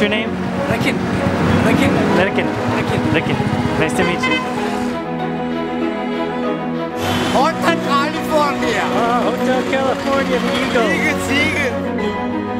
What's your name? Rakin. Rakin. Rakin. Rakin. Rakin. Nice to meet you. Hotel California. Oh, Hotel California. Eagle. Eagle. Eagle.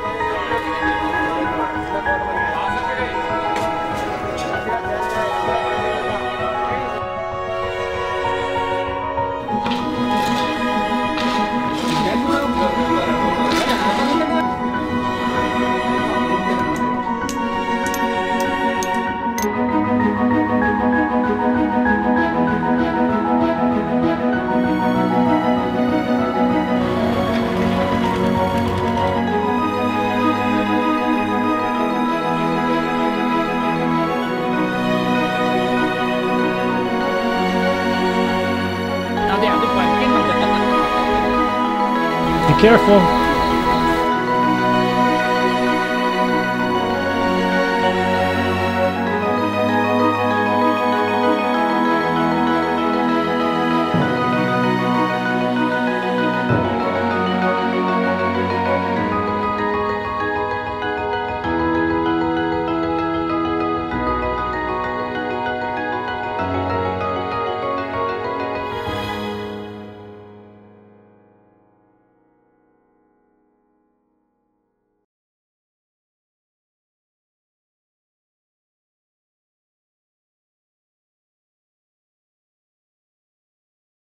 careful.